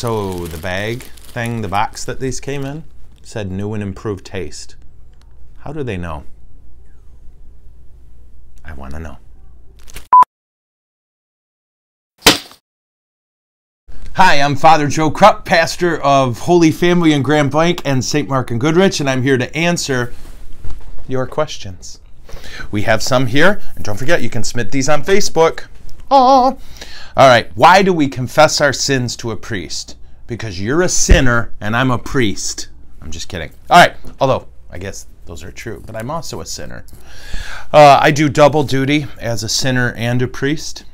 So the bag thing, the box that these came in, said new and improved taste. How do they know? I want to know. Hi, I'm Father Joe Krupp, pastor of Holy Family in Grand Blanc and St. Mark and Goodrich, and I'm here to answer your questions. We have some here, and don't forget you can submit these on Facebook. All right, why do we confess our sins to a priest? Because you're a sinner and I'm a priest. I'm just kidding. All right, although I guess those are true, but I'm also a sinner. Uh, I do double duty as a sinner and a priest.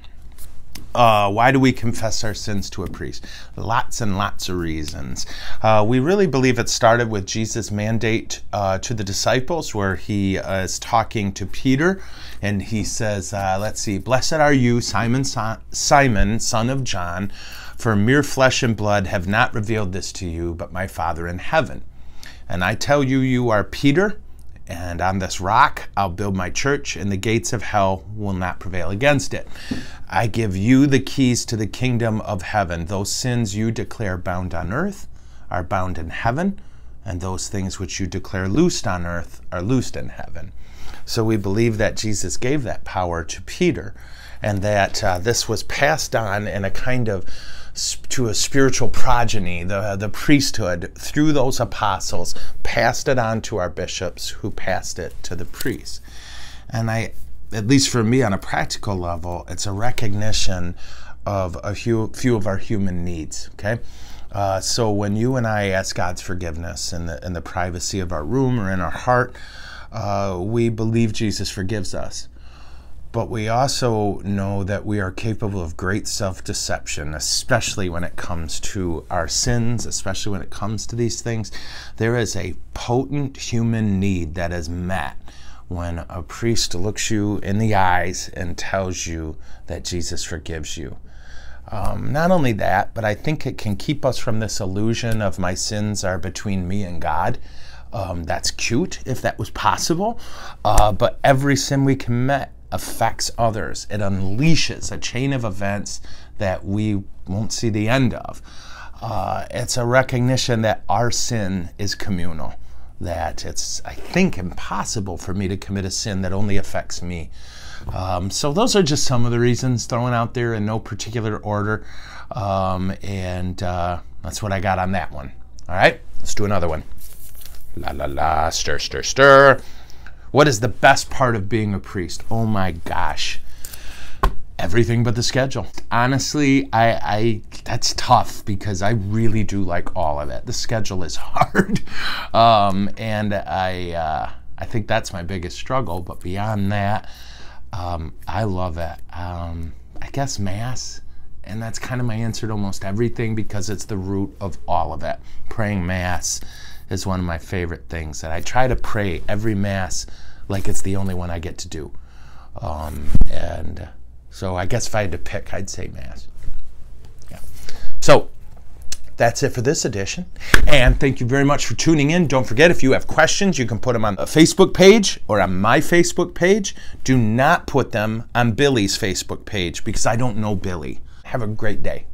Uh, why do we confess our sins to a priest? Lots and lots of reasons. Uh, we really believe it started with Jesus' mandate uh, to the disciples, where he uh, is talking to Peter, and he says, uh, "Let's see, blessed are you, Simon, Simon, son of John, for mere flesh and blood have not revealed this to you, but my Father in heaven. And I tell you, you are Peter." And on this rock I'll build my church, and the gates of hell will not prevail against it. I give you the keys to the kingdom of heaven. Those sins you declare bound on earth are bound in heaven, and those things which you declare loosed on earth are loosed in heaven. So we believe that Jesus gave that power to Peter, and that uh, this was passed on in a kind of to a spiritual progeny, the, the priesthood, through those apostles, passed it on to our bishops, who passed it to the priests. And I, at least for me on a practical level, it's a recognition of a few, few of our human needs, okay? Uh, so when you and I ask God's forgiveness in the, in the privacy of our room or in our heart, uh, we believe Jesus forgives us but we also know that we are capable of great self deception, especially when it comes to our sins, especially when it comes to these things. There is a potent human need that is met when a priest looks you in the eyes and tells you that Jesus forgives you. Um, not only that, but I think it can keep us from this illusion of my sins are between me and God. Um, that's cute if that was possible, uh, but every sin we commit affects others. It unleashes a chain of events that we won't see the end of. Uh, it's a recognition that our sin is communal, that it's, I think, impossible for me to commit a sin that only affects me. Um, so, those are just some of the reasons thrown out there in no particular order. Um, and uh, that's what I got on that one. All right, let's do another one. La la la, stir, stir, stir. What is the best part of being a priest? Oh my gosh. Everything but the schedule. Honestly, I, I that's tough because I really do like all of it. The schedule is hard, um, and I uh, I think that's my biggest struggle. But beyond that, um, I love it. Um, I guess mass, and that's kind of my answer to almost everything because it's the root of all of it. Praying mass is one of my favorite things, and I try to pray every mass like it's the only one I get to do. Um, and so I guess if I had to pick, I'd say Mass. Yeah. So that's it for this edition. And thank you very much for tuning in. Don't forget, if you have questions, you can put them on the Facebook page or on my Facebook page. Do not put them on Billy's Facebook page because I don't know Billy. Have a great day.